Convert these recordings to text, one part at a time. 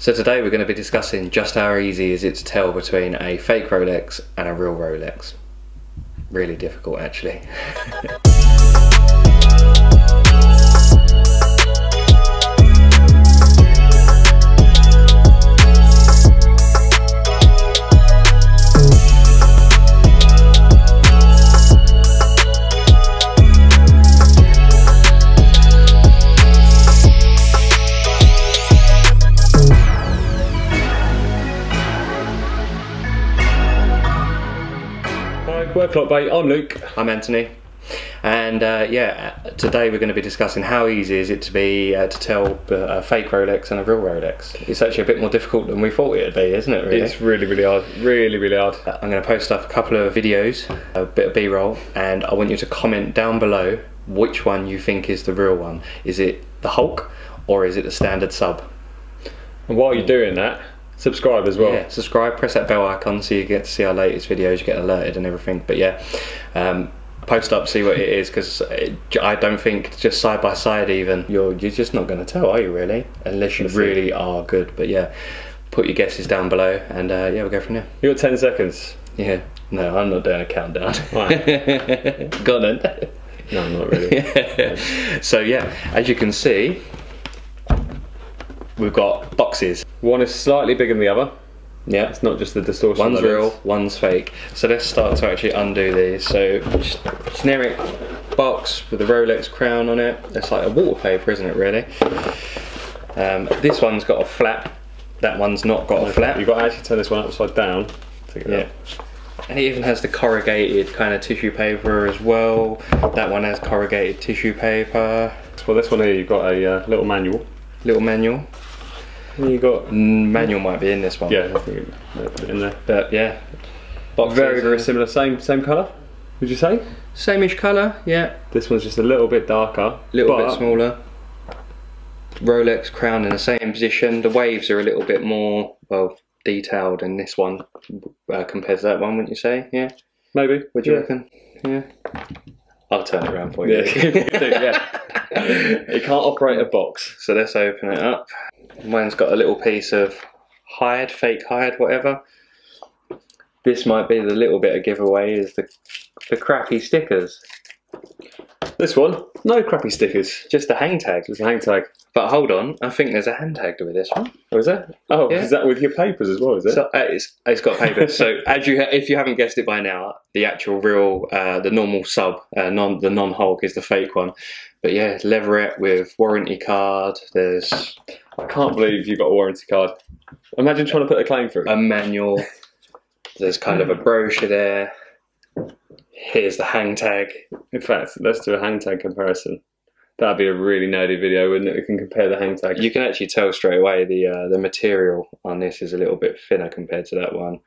So today we're going to be discussing just how easy is it to tell between a fake Rolex and a real Rolex. Really difficult actually. Work Clockbait. I'm Luke. I'm Anthony. And uh, yeah, today we're going to be discussing how easy is it to be uh, to tell a fake Rolex and a real Rolex. It's actually a bit more difficult than we thought it would be, isn't it? Really? It's really, really hard. Really, really hard. I'm going to post up a couple of videos, a bit of B-roll, and I want you to comment down below which one you think is the real one. Is it the Hulk or is it the standard sub? And while you're doing that, subscribe as well. Yeah, subscribe, press that bell icon so you get to see our latest videos, you get alerted and everything. But yeah, um, post up, see what it is, because I don't think just side by side even you're you're just not going to tell, are you really? Unless you That's it. really are good. But yeah, put your guesses down below, and uh, yeah, we'll go from there. You got 10 seconds. Yeah, no, I'm not doing a countdown. Right. Go on then. No, not really. so yeah, as you can see, we've got boxes. One is slightly bigger than the other. Yeah, It's not just the distortion. One's is. real, one's fake. So let's start to actually undo these. So generic box with a Rolex crown on it. It's like a wallpaper, isn't it? Really. Um, this one's got a flap. That one's not got a flap. You've got to actually turn this one upside down. Yeah. up. And it even has the corrugated kind of tissue paper as well. That one has corrugated tissue paper. Well, this one here, you've got a uh, little manual. Little manual. And you've got, Manual might be in this one. yeah, I think it- they put it in there. But yeah. Boxes, Very, very similar. Same same colour, would you say? Same-ish colour, yeah. This one's just a little bit darker. A little but bit smaller. Rolex crown in the same position. The waves are a little bit more well detailed in this one uh, compared to that one, wouldn't you say? Yeah. Maybe. Would you yeah. reckon? Yeah. I'll turn it around for you. Yeah, yeah. it can't operate a box. So let's open it up. Mine's got a little piece of hide, fake hide, whatever. This might be the little bit of giveaway is the the crappy stickers. This one, no crappy stickers. Just a hang tag. Just a hang tag. But hold on, I think there's a hand tag with this one. Oh, is that? Oh, Yeah. is that with your papers as well? Is it? So uh, it's, it's got papers. so as you, if you haven't guessed it by now, the actual real, uh, the normal sub, uh, non the non Hulk is the fake one. But yeah, leverette with warranty card. There's I can't believe you've got a warranty card. Imagine trying to put a claim through. a manual. There's kind of a brochure there. Here's the hang tag. In fact, let's do a hang tag comparison. That'd be a really nerdy video, wouldn't it? We can compare the hang tag. You can actually tell straight away the uh, the material on this is a little bit thinner compared to that one.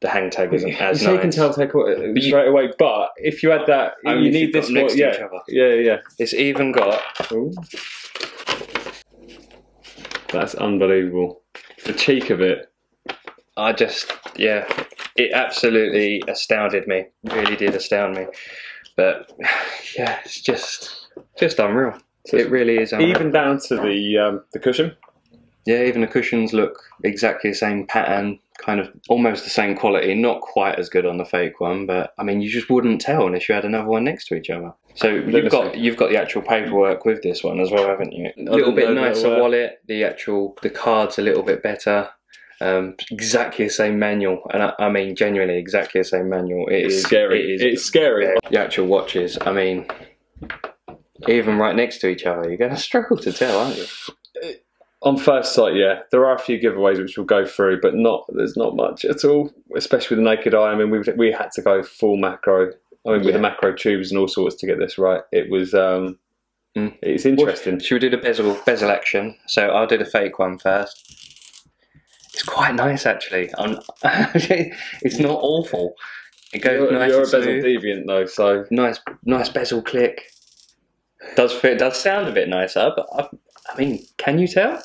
The hang tag isn't as so nice. you can tell take uh, you- straight away. But if you had that, you need this one. to Yeah, each other. yeah, yeah. It's even got Ooh. That's unbelievable. The cheek of it. I just, yeah, it absolutely astounded me. Really did astound me. But yeah, it's just, just unreal. It really is unreal. Even down to the um, the cushion. yeah, even the cushions look exactly the same pattern, kind of almost the same quality. Not quite as good on the fake one, but I mean, you just wouldn't tell unless you had another one next to each other. So you've got you've got the actual paperwork with this one as well, haven't you? A little bit nicer wallet. The actual the cards a little bit better. Um, exactly the same manual, and I, I mean genuinely exactly the same manual. It It's is scary. It is It's scary. The actual watches. I mean, even right next to each other, you're going to struggle to tell, aren't you? On first sight, yeah, there are a few giveaways which we'll go through, but not there's not much at all, especially with the naked eye. I mean, we we had to go full macro. I mean, with the macro tubes and all sorts to get this right. It was um, Mm. it's interesting. Should we do the bezel bezel action? So I'll do the fake one first. It's quite nice actually. It's not awful. It goes You're, nice you're a bezel smooth. deviant though, so Nice, nice bezel click. Does fit? Does sound a bit nicer, but I, I mean, can you tell?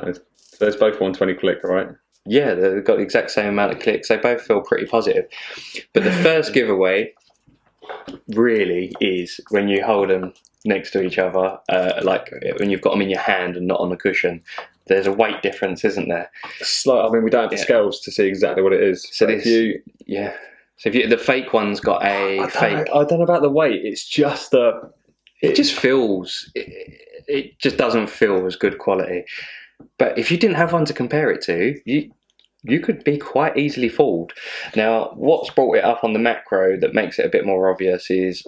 So, so there's both 120 click, right? Yeah, they've got the exact same amount of clicks. They both feel pretty positive. But the first giveaway really is when you hold them next to each other, uh, like when you've got them in your hand and not on a cushion, there's a weight difference, isn't there? Slight, I mean, we don't have the Yeah. scales to see exactly what it is. So this- if you, Yeah. So if you, the fake one's got a I fake, know, I don't know about the weight. It's just a. it just feels, it, it just doesn't feel as good quality. But if you didn't have one to compare it to, you you could be quite easily fooled. Now, what's brought it up on the macro that makes it a bit more obvious is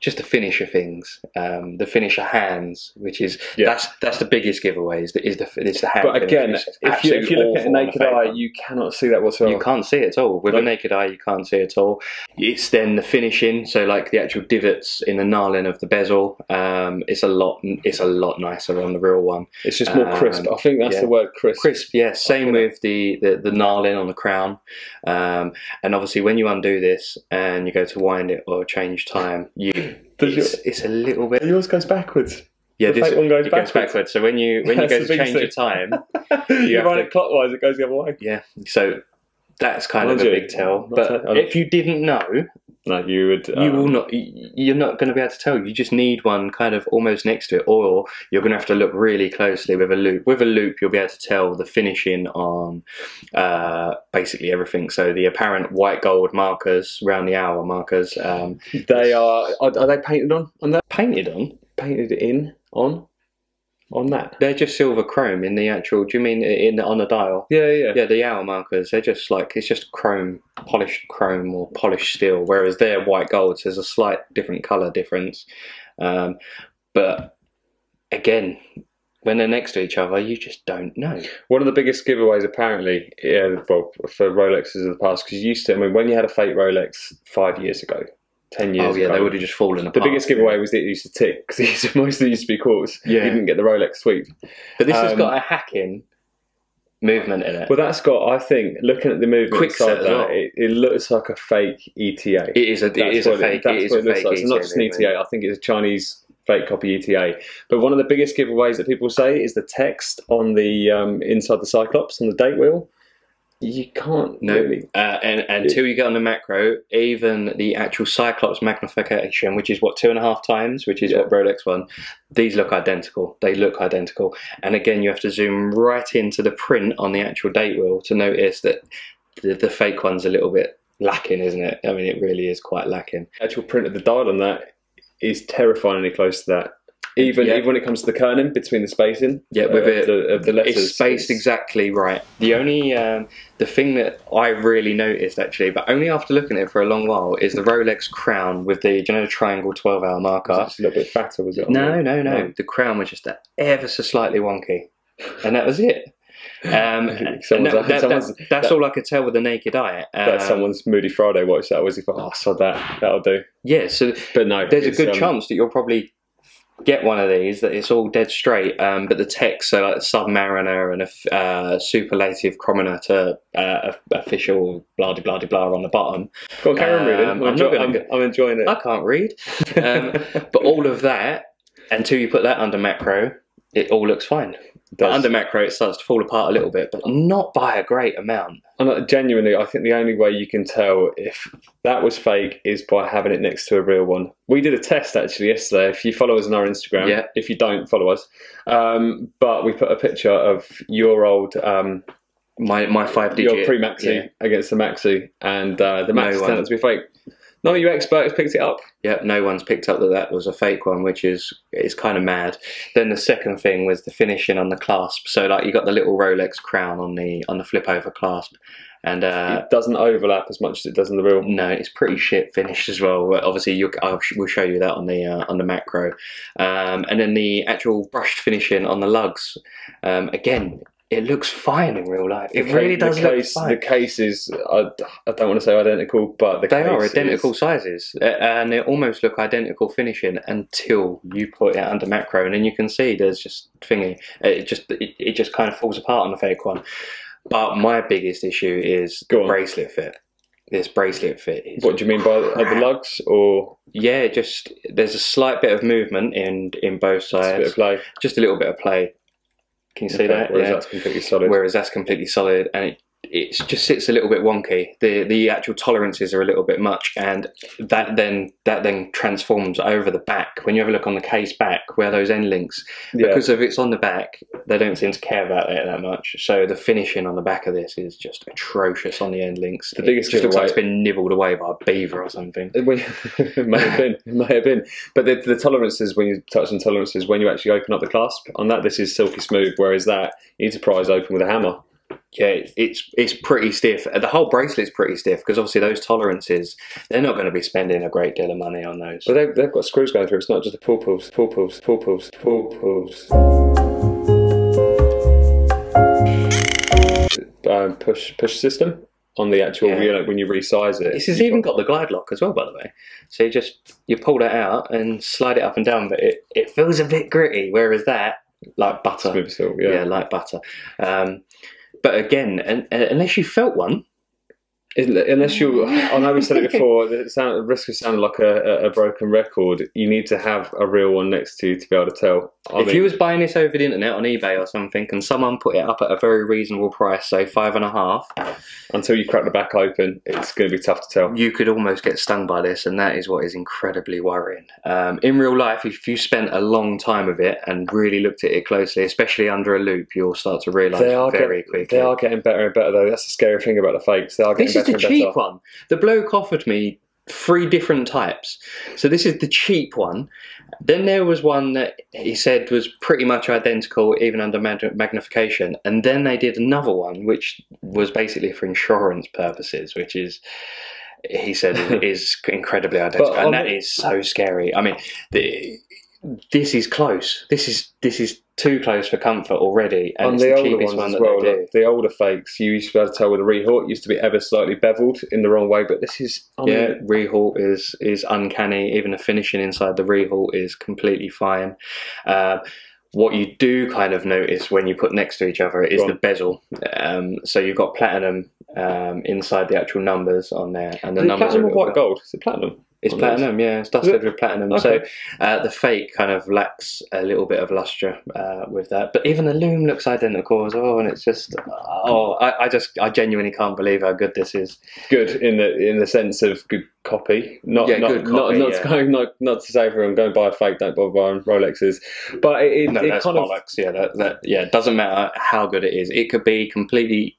just the finisher things, um, the finisher hands, which is Yeah. that's that's the biggest giveaway. Is the is the, is the hand. But again, if you, if you look at a the naked eye, you cannot see that whatsoever. You can't see it at all. With a naked eye, you can't see it at all. It's then the finishing, so like the actual divots in the knurling of the bezel. Um, it's a lot. It's a lot nicer on the real one. It's just more Um, crisp. I think that's yeah. the word crisp. Crisp, yeah. Same with the the, the knurling on the crown. Um, and obviously, when you undo this and you go to wind it or change time, you Does it's, it's a little bit. Yours goes backwards. Yeah, the this one goes it goes backwards. backwards. So when you when you go to change your time, you have run to- it clockwise, it goes the other way. yeah. So that's kind of a you, big tell. But if you didn't know, No, you would. you um, will not you're not going to be able to tell you just need one kind of almost next to it or you're going to have to look really closely with a loupe with a loupe you'll be able to tell the finishing on uh, basically everything so the apparent white gold markers around the hour markers um, They are. Are, are they painted on? On that? painted on Painted in on? On that? they're just silver chrome in the actual do you mean in on the dial Yeah, yeah. yeah the hour markers they're just like it's just chrome polished chrome or polished steel whereas they're white gold so there's a slight different color difference um, but again when they're next to each other you just don't know One of the biggest giveaways, apparently, yeah, well, for Rolexes of the past, because you used to, I mean, when you had a fake Rolex five years ago, 10 years oh yeah ago, they would have just fallen apart. the biggest giveaway was that it used to tick, because most of them used to be quartz. Yeah. You didn't get the Rolex sweep. but this has um, got a hacking movement in it Well, that's got, I think, looking at the movement Quick set inside as that, well. it, it looks like a fake ETA. it is a it That's is a what fake that's it is what a it looks fake like. It's not just an movement. ETA. I think it's a Chinese fake copy ETA. But one of the biggest giveaways that people say is the text on the um, inside the Cyclops on the date wheel. You can't No, really. uh, and until you get on the macro, even the actual Cyclops magnification, which is what two and a half times, which is Yeah. what Rolex one, these look identical. They look identical. And again, you have to zoom right into the print on the actual date wheel to notice that the, the fake one's a little bit lacking, isn't it? I mean, it really is quite lacking. actual print of the dial on that is terrifyingly close to that. Even Yeah. even when it comes to the kerning between the spacing, Yeah, uh, with of it, the, of the letters, it's spaced it's- exactly right. The only um, the thing that I really noticed actually, but only after looking at it for a long while, is the Rolex crown with the you know the triangle twelve hour marker. It's a little bit fatter, was it? No, no, no. no. The crown was just ever so slightly wonky, and that was it. Um, Someone's- that- that- someone's- that- that's that- all I could tell with the naked eye. That's Um, someone's Moody Friday watch. That was he thought, oh, sod that, that'll do. yeah, so But no, there's a good um, chance that you'll probably get one of these that it's all dead straight. Um, but the text, so like Submariner and a f- uh, superlative chronometer, uh, official blah de blah de blah on the bottom. Go on, carry on reading. Um, I'm, I'm enjoy- not I'm, I'm enjoying it. I can't read, um, but all of that until you put that under macro, it all looks fine. But under macro, it starts to fall apart a little bit, but not by a great amount. And genuinely, I think the only way you can tell if that was fake is by having it next to a real one. We did a test actually yesterday. If you follow us on our Instagram, Yeah. if you don't follow us, um, but we put a picture of your old um, My my five digit your pre maxi Yeah. against the maxi, and uh, the maxi one. turned out to be fake. None of you experts picked it up. Yep, no one's picked up that that was a fake one, which is is kind of mad. Then the second thing was the finishing on the clasp. So like you got the little Rolex crown on the on the flip over clasp, and uh, it doesn't overlap as much as it does in the real. no, it's pretty shit finished as well. Obviously, you I'll, we'll show you that on the uh, on the macro, um, and then the actual brushed finishing on the lugs. Um, again, it looks fine in real life. It The really does the look fine. The cases, I, I don't want to say identical, but the They are identical is- sizes, and they almost look identical finishing until you put it under macro, and then you can see there's just thingy. It just it, it just kind of falls apart on the fake one. But my biggest issue is bracelet fit. This bracelet fit is What do you mean by the, the lugs or yeah, just there's a slight bit of movement in in both just a bit sides, of play? just a little bit of play. Can you see Okay, that? Whereas Yeah. that's completely solid. Whereas that's completely solid, and it it just sits a little bit wonky. The the actual tolerances are a little bit much, and that then that then transforms over the back. When you have a look on the case back, where those end links, Yeah. because of it's on the back, they don't seem to care about it that much. So the finishing on the back of this is just atrocious on the end links. The It biggest just looks like it's been nibbled away by a beaver or something. It may- it may have been, it may have been, but the, the tolerances when you touch on tolerances when you actually open up the clasp on that, this is silky smooth. Whereas that you need to prise open with a hammer. Yeah, it's it's pretty stiff. The whole bracelet's pretty stiff because obviously those tolerances, they're not going to be spending a great deal of money on those. But they, they've got screws going through. It's not just the pull pulls, pull pulls, pull pulls, pull pulls. Um, push push system on the actual Yeah. you know when you resize it. This has even got- got the Glidelock as well, by the way. So you just you pull that out and slide it up and down, but it, it feels a bit gritty. Whereas that, like butter, smooth still, yeah. yeah. like butter. Um, but again, un uh, unless you felt one, Unless you, I know we said it before. The sound, the risk of sounding like a, a- broken record. You need to have a real one next to you to be able to tell. I if mean, you was buying this over the internet on eBay or something, and someone put it up at a very reasonable price, say five and a half, until you crack the back open, it's going to be tough to tell. you could almost get stung by this, and that is what is incredibly worrying. Um, in real life, if you spent a long time with it and really looked at it closely, especially under a loupe, you'll start to realise They are very get- quickly. They are getting better and better though. That's the scary thing about the fakes. They are getting This better and cheap one. The bloke offered me three different types. So this is the cheap one. Then there was one that he said was pretty much identical, even under magnification. And then they did another one, which was basically for insurance purposes, which is. He said is incredibly identical, But and that is so scary. I mean, the, this is close. This is this is too close for comfort already, and On it's the the, older cheapest ones one that well, they do. look, the older fakes, you used to be able to tell with a rehaut used to be ever slightly beveled in the wrong way, but this is I mean, Yeah, rehaut is is uncanny. Even the finishing inside the rehaut is completely fine. Uh, what you do kind of notice when you put next to each other is the bezel. Um, so you've got platinum um, inside the actual numbers on there, and the it numbers platinum are white gold? Is it platinum? It's those? platinum, yeah. It's dusted it? with platinum. Okay. So uh, the fake kind of lacks a little bit of luster uh, with that, but even the lume looks identical as well, and it's just oh, I, I just I genuinely can't believe how good this is. Good in the in the sense of good copy, not Yeah, not good not, copy, not, yeah. to go, not not to say everyone go and buy a fake, don't bother buying Rolexes, but it, it, No, it that's kind of. Yeah, that, that yeah, it doesn't matter how good it is. It could be completely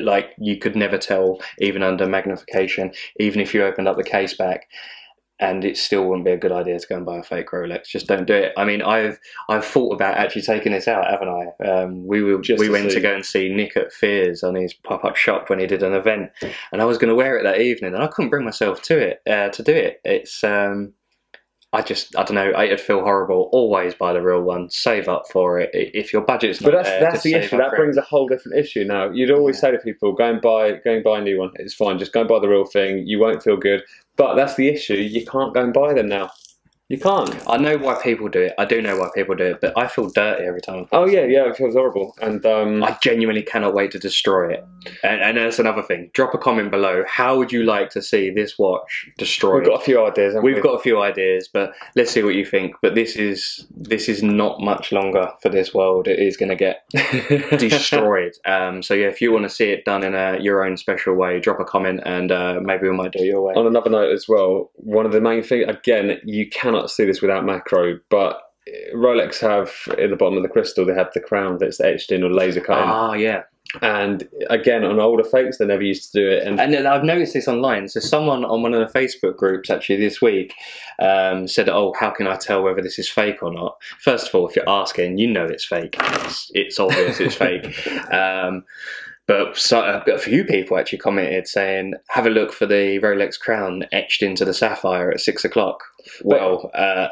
like you could never tell even under magnification, even if you opened up the case back. And it still wouldn't be a good idea to go and buy a fake Rolex. Just don't do it. I mean, I've I've thought about actually taking this out, haven't I? Um, we were, Just we to went see. to go and see Nick at Fears on his pop up shop when he did an event, and I was going to wear it that evening, and I couldn't bring myself to it uh, to do it. It's um, I just I don't know. It'd feel horrible. Always buy the real one. Save up for it. If your budget's not But that's there, that's the issue. That brings it. a whole different issue. Now you'd always say to people, "Go and buy, go and buy a new one. It's fine. Just go and buy the real thing. You won't feel good." But that's the issue. You can't go and buy them now. You can't. I know why people do it. I do know why people do it, but I feel dirty every time. Oh yeah, yeah. It feels horrible. And um, I genuinely cannot wait to destroy it. And, and that's another thing. Drop a comment below. How would you like to see this watch destroyed? we've got a few ideas. We've we? got a few ideas, but let's see what you think. But this is this is not much longer for this world. It is going to get destroyed. Um, so yeah, if you want to see it done in a your own special way, drop a comment and uh, maybe we might do it your way. On another note as well, one of the main things again, you cannot see this without macro, but Rolex have in the bottom of the crystal they have the crown that's etched in or laser cut. Ah, yeah. And again, on older fakes, they never used to do it. And And I've noticed this online. So someone on one of the Facebook groups actually this week um, said, "Oh, how can I tell whether this is fake or not?" First of all, if you're asking, you know it's fake. It's, it's obvious it's fake. Um, but so, a few people actually commented saying, "Have a look for the Rolex crown etched into the sapphire at six o'clock." Well, uh,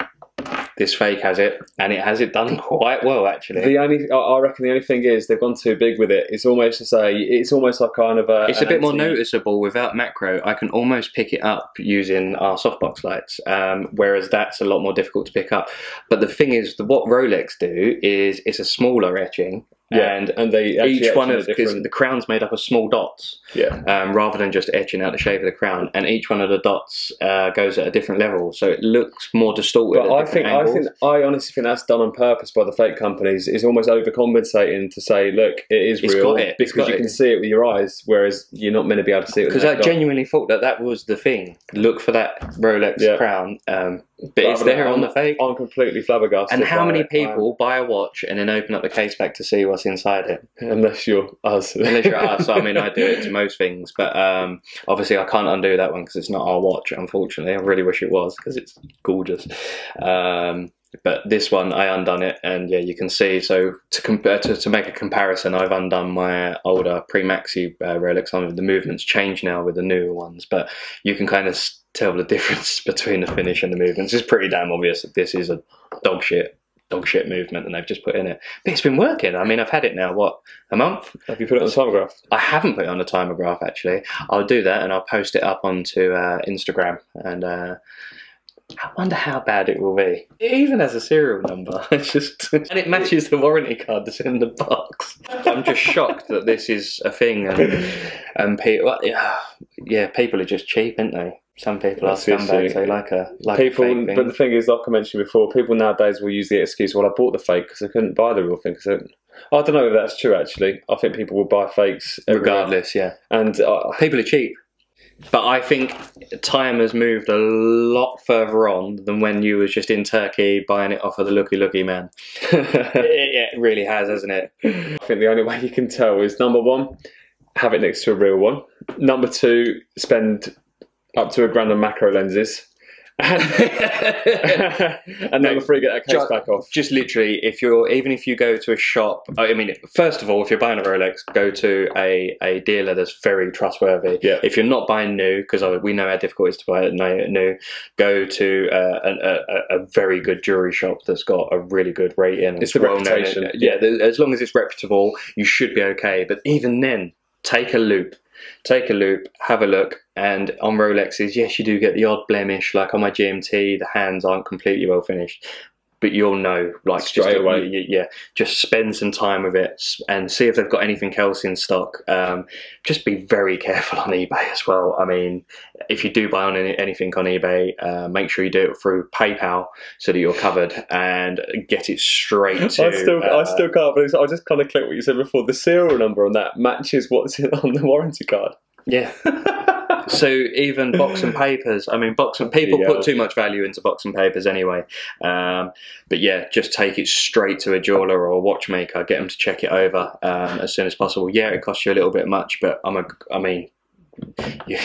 this fake has it, and it has it done quite well actually. the only, I- reckon, the only thing is they've gone too big with it. It's almost to say, it's almost like kind of a. It's a bit more noticeable without macro. I can almost pick it up using our softbox lights, um, whereas that's a lot more difficult to pick up. But the thing is, the, what Rolex do is it's a smaller etching, Yeah, and and they each one of because different- the crown's made up of small dots yeah. um, rather than just etching out the shape of the crown, and each one of the dots uh, goes at a different level, so it looks more distorted. But I think I think I honestly think that's done on purpose by the fake companies. It's almost overcompensating to say, look, it is It's real got it, because you it. can see it with your eyes, whereas you're not meant to be able to see it. because I eye. genuinely thought that that was the thing. Look for that Rolex Yeah. crown, um, but it's there on the fake. I'm completely flabbergasted. And how many it. People buy a watch and then open up the case back to see what's inside it? unless you're us, Unless you're us, I mean, I do it to most things, but um, obviously I can't undo that one because it's not our watch. Unfortunately, I really wish it was because it's gorgeous. Um, but this one, I undone it, and yeah, you can see. So to compare to, to make a comparison, I've undone my older pre-maxi uh, Rolex on. The movements change now with the newer ones, but you can kind of tell the difference between the finish and the movements. It's pretty damn obvious that this is a dog shit, dog shit movement, and they've just put in it. But it's been working. I mean, I've had it now what a month. have you put it on the timograph? I haven't put it on a timograph actually. I'll do that and I'll post it up onto uh, Instagram. And uh, I wonder how bad it will be. It even has a serial number. It's just and it matches the warranty card that's in the box. I'm just shocked that this is a thing. And and people, yeah, yeah, people are just cheap, aren't they? Some people That's are scumbags. They like a like a people, fake thing. but the thing is, like I mentioned before, people nowadays will use the excuse, "Well, I bought the fake because I couldn't buy the real thing." Cause I, I don't know if that's true. Actually, I think people will buy fakes everywhere. regardless, yeah. And uh, people are cheap. But I think time has moved a lot further on than when you was just in Turkey buying it off of the looky looky man. it, it really has, hasn't it? I think the only way you can tell is number one, have it next to a real one. Number two, spend up to a grand on macro lenses. And, number three, get that case Ju- back off. Just literally, if you're even if you go to a shop, I mean, first of all, if you're buying a Rolex, go to a, a dealer that's very trustworthy. Yeah. If you're not buying new, because we know how difficult it is to buy it new, go to uh, an, a, a a very good jewelry shop that's got a really good rating. It's the well-known. reputation. Yeah, the- as long as it's reputable, you should be okay. But even then, take a loupe. Take a loupe, have a look, and on Rolexes, yes, you do get the odd blemish, like on my GMT, the hands aren't completely well finished, but you'll know, like Straight just, away. yeah, just spend some time with it and see if they've got anything else in stock. Um, just be very careful on eBay as well. I mean, if you do buy on any, anything on eBay, uh, make sure you do it through PayPal so that you're covered and get it straight to. I still, I uh, still can't believe. I just kind of clicked what you said before. The serial number on that matches what's on the warranty card. Yeah. so even box and papers, I mean, box and people Yeah. put too much value into box and papers anyway. Um, but yeah, just take it straight to a jeweler or a watchmaker, get them to check it over um, as soon as possible. Yeah, it costs you a little bit much, but I'm a, I mean, you,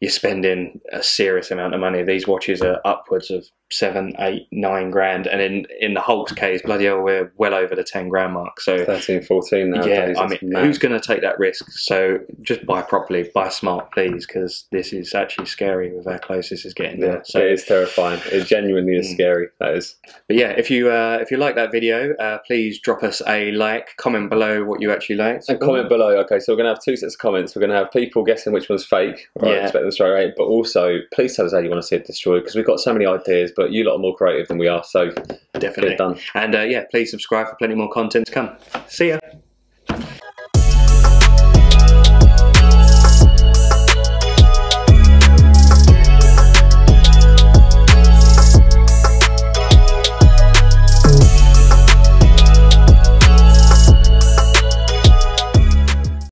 you're spending a serious amount of money. These watches are upwards of seven, eight, nine grand, and in in the Hulk's case, bloody hell, we're well over the ten grand mark. So 13, 14 nowadays. yeah, I mean, mad. who's going to take that risk? So just buy properly, buy smart, please, because this is actually scary with how close this is getting. Yeah, now. So, it is terrifying. It genuinely is Mm. scary. That is. but yeah, if you uh, if you like that video, uh, please drop us a like, comment below what you actually liked, And comment below. Okay, so we're going to have two sets of comments. We're going to have people guessing which one's fake. Or Yeah. expect them straight away. But also, please tell us how you want to see it destroyed because we've got so many ideas. But you lot are more creative than we are. So definitely. it done. And uh, yeah, please subscribe for plenty more content to come. See ya.